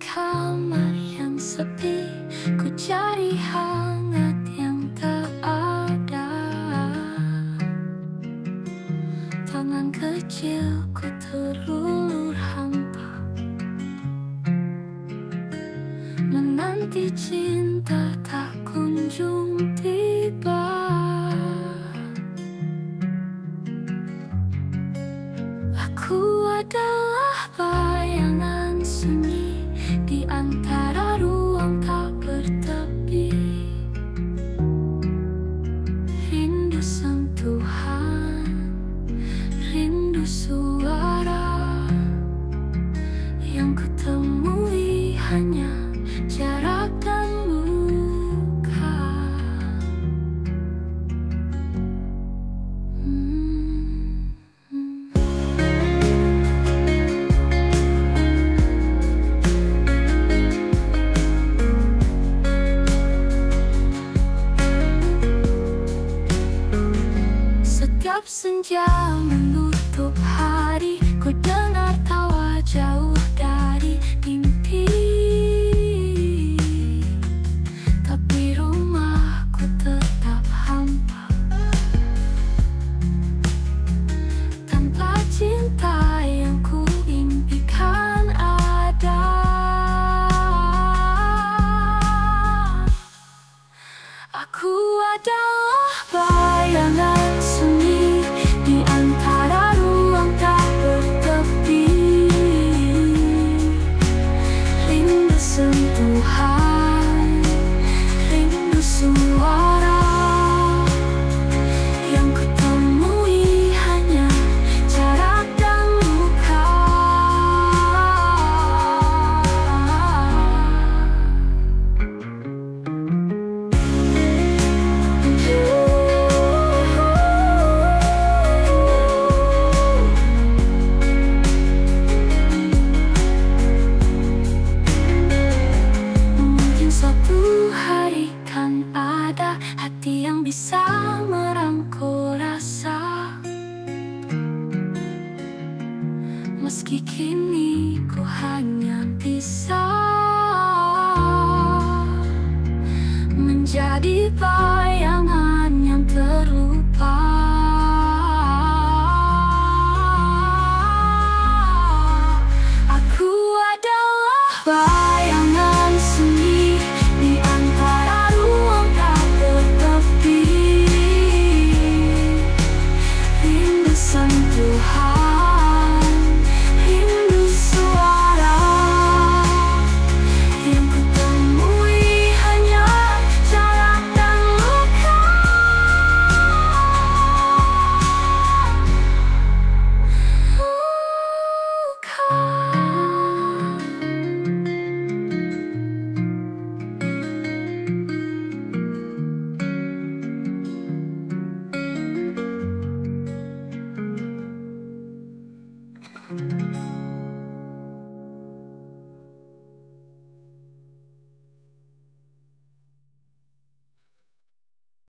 kamar yang sepi Ku cari hangat yang tak ada. Tangan kecilku terulur hampa Menanti cinta tak kunjung tiba. cha mình 真不好。bisa merangkul rasa. Meski kini ku hanya bisa Menjadi bayangan yang terluka. sun to high